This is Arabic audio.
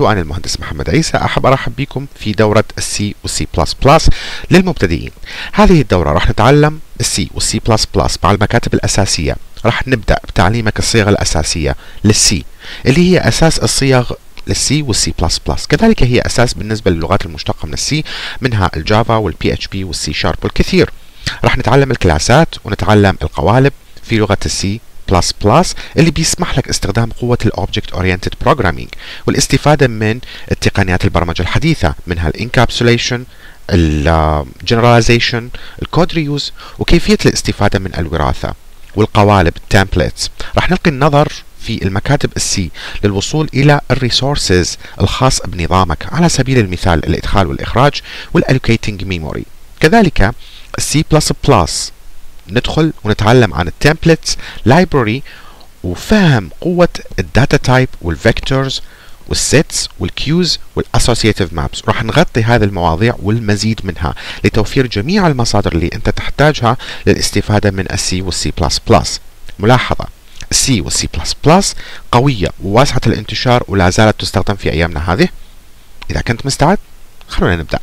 وبركاته أنا المهندس محمد عيسى أحب أرحب بكم في دورة ال C وال C plus plus للمبتدئين. هذه الدورة راح نتعلم ال C وال C plus plus مع المكاتب الأساسية. راح نبدأ بتعليمك الصيغ الأساسية لل C اللي هي أساس الصيغ لل C وال C plus plus كذلك هي أساس بالنسبة للغات المشتقة من ال C منها الجافا وال PHP وال C sharp والكثير. راح نتعلم ال class ات ونتعلم القوالب في لغة ال C plus plus اللي بيسمح لك استخدام قوة ال object oriented programming والاستفادة من التقنيات البرمجة الحديثة منها ال encapsulation ال generalization ال code reuse وكيفية الاستفادة من الوراثة والقوالب ال templates راح نلقي النظر في المكاتب ال C للوصول إلى ال resources الخاص بنظامك على سبيل المثال الإدخال والإخراج وال allocating memory كذلك ال C plus plus ندخل ونتعلم عن ال templates library وفهم قوة الداتا تايب والفيكتورز والسيتس والكيوز والاسوسيتيف مابس راح نغطي هذه المواضيع والمزيد منها لتوفير جميع المصادر اللي أنت تحتاجها للاستفادة من السي والسي بلس بلس ملاحظة السي والسي بلس بلس قوية وواسعة الانتشار ولا زالت تستخدم في أيامنا هذه. إذا كنت مستعد خلونا نبدأ.